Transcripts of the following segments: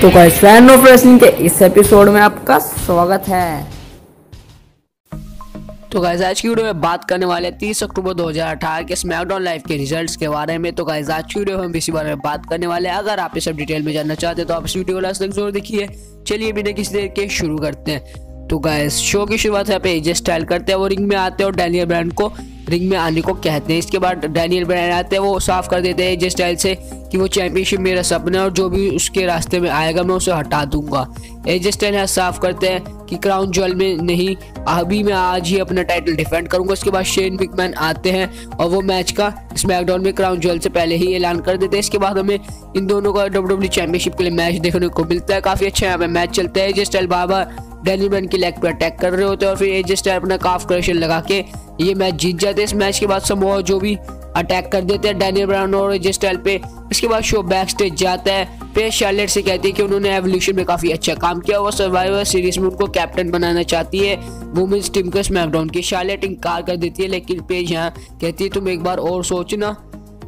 तो guys fan of wrestling के इस एपिसोड में आपका स्वागत है। तो गाइस आज की वीडियो में बात करने वाले 30 अक्टूबर 2018 के स्मैकडाउन लाइव के रिजल्ट्स के बारे में। तो गाइस आज की वीडियो में हम इसी बारे में बात करने वाले हैं। अगर आप ये सब डिटेल में जानना चाहते हैं तो आप इस वीडियो को लास्ट तक ज़रूर देखिए। चलिए बिना किसी देर के शुरू करते हैं। तो गाइस शो की शुरुआत यहाँ पे एजे स्टाइल करते हैं। वो रिंग में आते हैं और डैनियल ब्रांड को रिंग में आने को कहते हैं। इसके बाद डैनियल ब्रांड आते हैं, वो साफ़ कर देते हैं जिस स्टाइल से कि वो चैंपियनशिप मेरा सपना है और जो भी उसके रास्ते में आएगा मैं उसे हटा दूँगा। एजे स्टाइल यहाँ साफ़ करते हैं कि क्राउन ज्वेल में नहीं, अभी मैं आज ही अपना टाइटल डिफेंड करूँगा। उसके बाद शेन बिगमैन आते हैं और वो मैच का स्मैकडाउन में क्राउन ज्वेल से पहले ही ऐलान कर देते हैं। इसके बाद हमें इन दोनों का डब्ल्यू डब्ल्यू चैंपियनशिप के लिए मैच देखने को मिलता है। काफ़ी अच्छा यहाँ पे मैच चलता है। एजे स्टाइल बाबा डैनियल ब्रांड की लेग पे अटैक कर रहे होते हैं और फिर एजे अपना काफ क्रेशन लगा के ये मैच जीत जाते इस मैच के बाद समोआ जो भी अटैक कर देते हैं डैनियल ब्राउन और एजे स्टाइल पे। इसके बाद शो बैक स्टेज जाता है। फिर शार्लेट से कहती है कि उन्होंने एवोल्यूशन में काफ़ी अच्छा काम किया वो सर्वाइवर सीरीज़ में उनको कैप्टन बनाना चाहती है। वुमेन्स टीम को स्मैकडाउन की शार्लेट इनकार कर देती है, लेकिन पेज यहाँ कहती है, तुम एक बार और सोचना।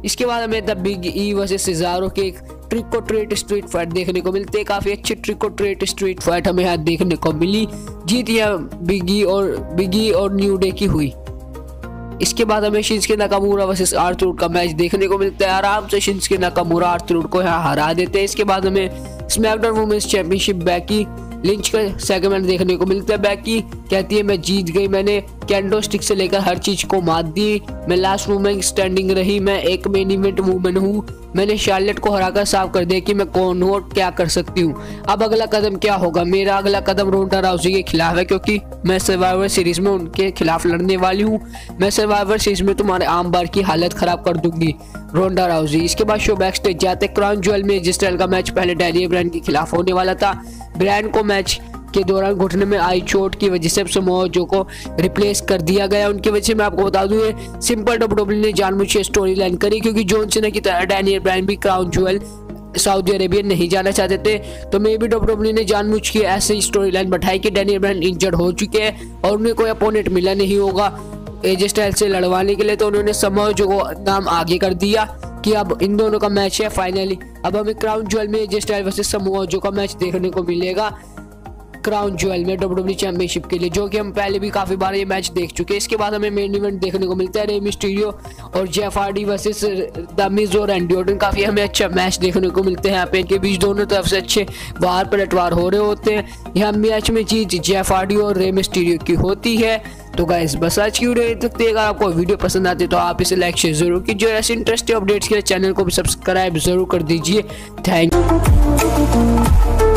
इसके बाद हमें the big E versus Cesaro के एक ट्रिक और ट्रेट स्ट्रीट फाइट देखने को मिलते हैं। काफ़ी अच्छी ट्रिक और ट्रेट स्ट्रीट फाइट हमें यहाँ देखने को मिली। जीत यहाँ बिगी और बिगी और न्यू डे की हुई। इसके बाद हमें शिंसके नाकामूरा वर्सेस आर्थरूड का मैच देखने को मिलता है। आराम से शिंसके नाकामूरा आर्थरूड को यहाँ हरा देते हैं। इसके बाद हमें SmackDown women's championship Becky Lynch का सेगमेंट देखने को मिलता है। बैकी कहती है, मैं जीत गई, मैंने कैंडो स्टिक से लेकर हर चीज़ को मात दी मैं लास्ट वुमेन स्टैंडिंग रही मैं एक मेन इवेंट वुमेन हूँ मैंने शार्लेट को हराकर साफ़ कर दिया कि मैं कौन हूँ और क्या कर सकती हूँ अब अगला कदम क्या होगा मेरा अगला कदम रोंडा राउसी के खिलाफ है क्योंकि मैं सर्वाइवर सीरीज़ में उनके खिलाफ लड़ने वाली हूँ मैं सर्वाइवर सीरीज़ में तुम्हारे आम बार की हालत खराब कर दूँगी रोंडा राउजी इसके बाद शो बैक स्टेज जाते क्रॉन ज्वेल में जिस का मैच पहले डैनियल ब्रांड के खिलाफ होने वाला था ब्रांड को मैच के दौरान घुटने में आई चोट की वजह से समोजो को रिप्लेस कर दिया गया। उनकी वजह से मैं आपको बता दूँ, ये सिंपल डब्ल्यू ने जानबूझ स्टोरी लाइन करी क्योंकि जॉन सिन्हा की तरह डैनियल ब्रांड भी क्राउन ज्वेल सऊदी अरेबिया नहीं जाना चाहते थे। तो मे भी डब्ल्यू ने जानबूझ के ऐसे स्टोरी लाइन बैठाई कि डैनियल ब्रांड इंजर्ड हो चुके हैं और उन्हें कोई अपोनेंट मिला नहीं होगा। एजे स्टाइल से लड़वाने के लिए तो उन्होंने समोजो को नाम आगे कर दिया कि अब इन दोनों का मैच है फाइनली अब हमें क्राउन ज्वेल में AJ Styles versus Samoa Joe का मैच देखने को मिलेगा। क्राउन ज्वेल में डब्ल्यू चैंपियनशिप के लिए, जो कि हम पहले भी काफ़ी बार ये मैच देख चुके हैं। इसके बाद हमें मेन इवेंट देखने को मिलता है रे मिस्टीरियो और Jeff Hardy versus the Miz और एंडी ऑर्टन काफ़ी हमें अच्छा मैच देखने को मिलते हैं यहाँ पे, इनके बीच दोनों तरफ़ से अच्छे बाहर पलटवार हो रहे होते हैं। यहाँ मैच में जीत जेफ हार्डी और रे मिस्टीरियो की होती है। तो गाइस बस आज की वीडियो तक अगर आपको वीडियो पसंद आती है तो आप इसे लाइक शेयर ज़रूर कीजिए ऐसे इंटरेस्टिंग अपडेट्स के लिए चैनल को भी सब्सक्राइब ज़रूर कर दीजिए। Thank you